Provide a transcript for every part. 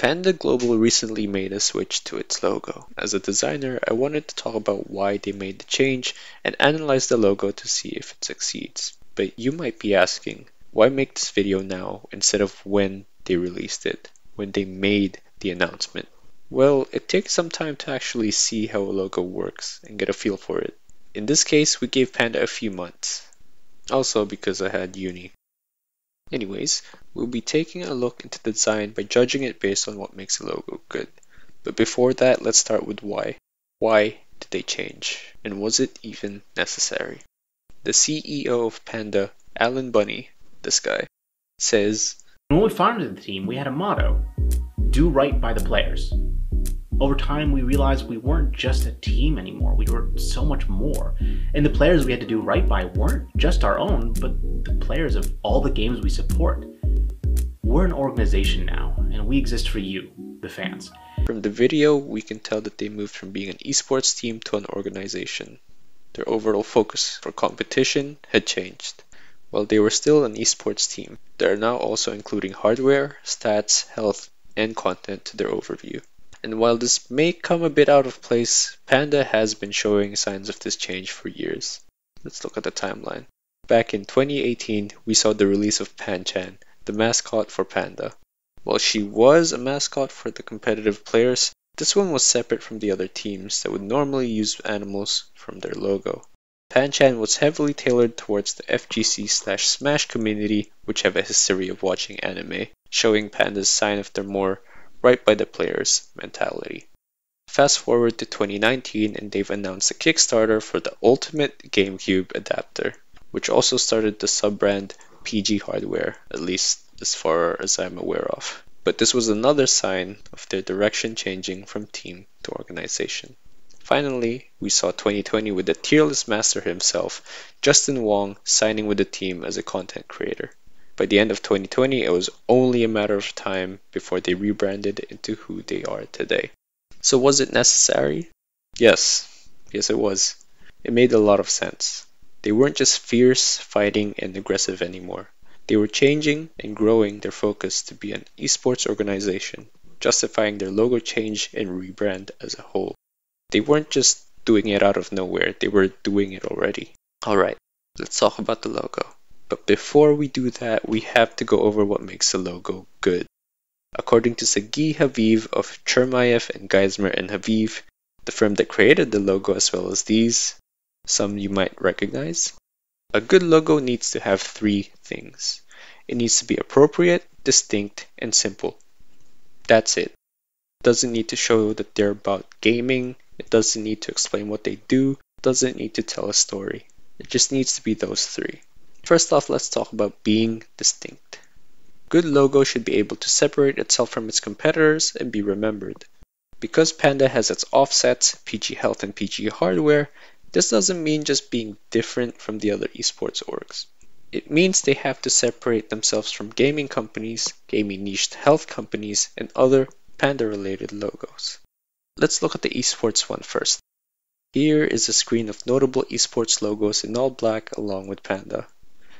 Panda Global recently made a switch to its logo. As a designer, I wanted to talk about why they made the change and analyze the logo to see if it succeeds. But you might be asking, why make this video now instead of when they released it, when they made the announcement? Well, it takes some time to actually see how a logo works and get a feel for it. In this case, we gave Panda a few months. Also because I had uni. Anyways, we'll be taking a look into the design by judging it based on what makes a logo good. But before that, let's start with why. Why did they change? And was it even necessary? The CEO of Panda, Alan Bunney, this guy, says When we founded the team, we had a motto do right by the players. Over time, we realized we weren't just a team anymore, we were so much more. And the players we had to do right by weren't just our own, but players of all the games we support. We're an organization now, and we exist for you, the fans. From the video, we can tell that they moved from being an esports team to an organization. Their overall focus for competition had changed. While they were still an esports team, they are now also including hardware, stats, health, and content to their overview. And while this may come a bit out of place, Panda has been showing signs of this change for years. Let's look at the timeline. Back in 2018, we saw the release of Panchan, the mascot for Panda. While she was a mascot for the competitive players, this one was separate from the other teams that would normally use animals from their logo. Panchan was heavily tailored towards the FGC slash Smash community, which have a history of watching anime, showing Panda's sign of their more right by the players mentality. Fast forward to 2019 and they've announced a Kickstarter for the Ultimate GameCube adapter, which also started the sub-brand PG Hardware, at least as far as I'm aware of. But this was another sign of their direction changing from team to organization. Finally, we saw 2020 with the tearless master himself, Justin Wong, signing with the team as a content creator. By the end of 2020, it was only a matter of time before they rebranded into who they are today. So, was it necessary? Yes, yes, it was. It made a lot of sense. They weren't just fierce, fighting, and aggressive anymore. They were changing and growing their focus to be an esports organization, justifying their logo change and rebrand as a whole. They weren't just doing it out of nowhere, they were doing it already. Alright, let's talk about the logo. But before we do that, we have to go over what makes a logo good. According to Sagi Haviv of Chermayeff and Geismar and Haviv, the firm that created the logo as well as these, some you might recognize, a good logo needs to have three things. It needs to be appropriate, distinct, and simple. That's it. It doesn't need to show that they're about gaming, it doesn't need to explain what they do, it doesn't need to tell a story. It just needs to be those three. First off, let's talk about being distinct. Good logo should be able to separate itself from its competitors and be remembered. Because Panda has its offsets, PG Health and PG Hardware, this doesn't mean just being different from the other esports orgs. It means they have to separate themselves from gaming companies, gaming niched health companies, and other Panda related logos. Let's look at the esports one first. Here is a screen of notable esports logos in all black along with Panda.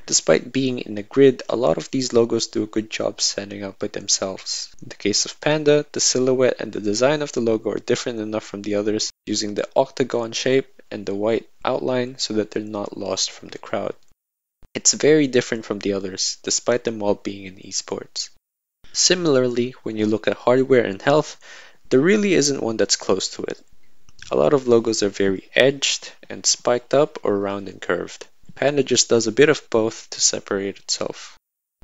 Despite being in a grid, a lot of these logos do a good job standing out by themselves. In the case of Panda, the silhouette and the design of the logo are different enough from the others, using the octagon shape and the white outline so that they're not lost from the crowd. It's very different from the others, despite them all being in esports. Similarly, when you look at hardware and health, there really isn't one that's close to it. A lot of logos are very edged and spiked up or round and curved. Panda just does a bit of both to separate itself.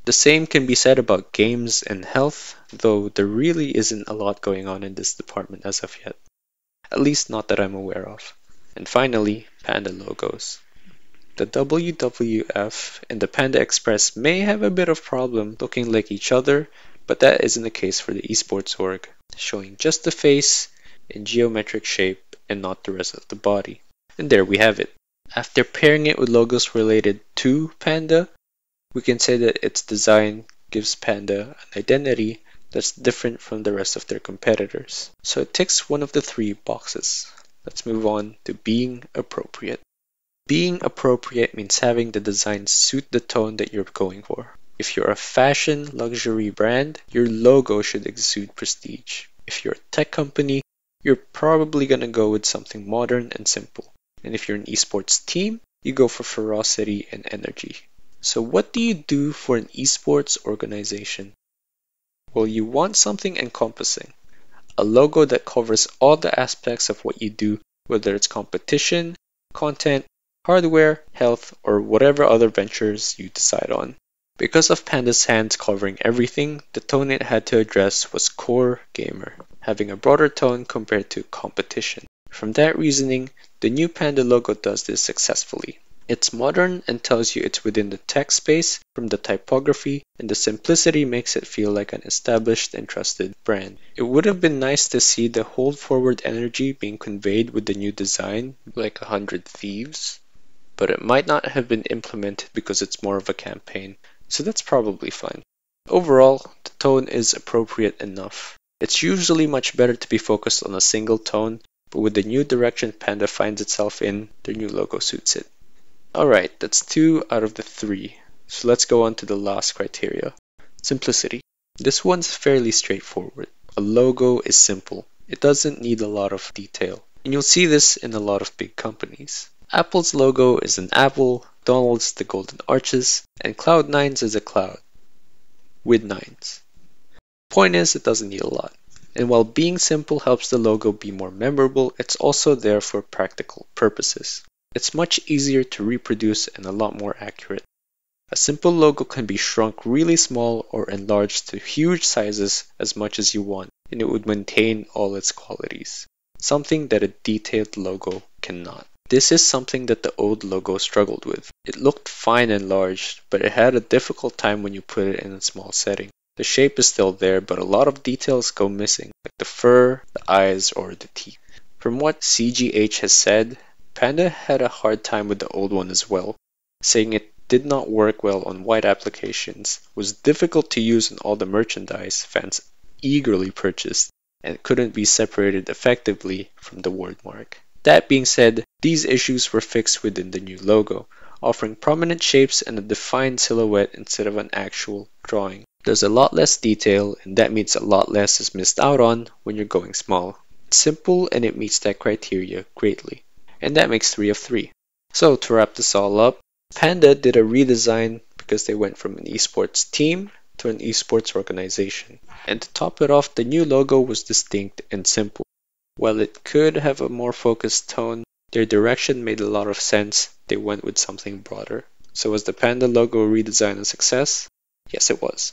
The same can be said about games and health, though there really isn't a lot going on in this department as of yet. At least not that I'm aware of. And finally, Panda logos. The WWF and the Panda Express may have a bit of problem looking like each other, but that isn't the case for the esports org, showing just the face in geometric shape and not the rest of the body. And there we have it. After pairing it with logos related to Panda, we can say that its design gives Panda an identity that's different from the rest of their competitors. So it ticks one of the three boxes. Let's move on to being appropriate. Being appropriate means having the design suit the tone that you're going for. If you're a fashion luxury brand, your logo should exude prestige. If you're a tech company, you're probably going to go with something modern and simple. And if you're an esports team, you go for ferocity and energy. So, what do you do for an esports organization? Well, you want something encompassing, a logo that covers all the aspects of what you do, whether it's competition, content, hardware, health, or whatever other ventures you decide on. Because of Panda's hands covering everything, the tone it had to address was core gamer, having a broader tone compared to competition. From that reasoning, the new Panda logo does this successfully. It's modern and tells you it's within the tech space from the typography, and the simplicity makes it feel like an established and trusted brand. It would have been nice to see the hold forward energy being conveyed with the new design, like a hundred thieves, but it might not have been implemented because it's more of a campaign so that's probably fine. Overall, the tone is appropriate enough. It's usually much better to be focused on a single tone, but with the new direction Panda finds itself in, their new logo suits it. Alright, that's two out of the three. So let's go on to the last criteria. Simplicity. This one's fairly straightforward. A logo is simple. It doesn't need a lot of detail. And you'll see this in a lot of big companies. Apple's logo is an apple, Donald's the golden arches, and Cloud9's is a cloud with nines. Point is, it doesn't need a lot. And while being simple helps the logo be more memorable, it's also there for practical purposes. It's much easier to reproduce and a lot more accurate. A simple logo can be shrunk really small or enlarged to huge sizes as much as you want, and it would maintain all its qualities, something that a detailed logo cannot. This is something that the old logo struggled with. It looked fine and large, but it had a difficult time when you put it in a small setting. The shape is still there, but a lot of details go missing, like the fur, the eyes, or the teeth. From what CGH has said, Panda had a hard time with the old one as well, saying it did not work well on white applications, was difficult to use on all the merchandise fans eagerly purchased, and couldn't be separated effectively from the word mark. That being said, these issues were fixed within the new logo, offering prominent shapes and a defined silhouette instead of an actual drawing. There's a lot less detail, and that means a lot less is missed out on when you're going small. It's simple and it meets that criteria greatly. And that makes 3 of 3. So to wrap this all up, Panda did a redesign because they went from an esports team to an esports organization. And to top it off, the new logo was distinct and simple. While it could have a more focused tone, their direction made a lot of sense. They went with something broader. So was the Panda logo redesign a success? Yes, it was.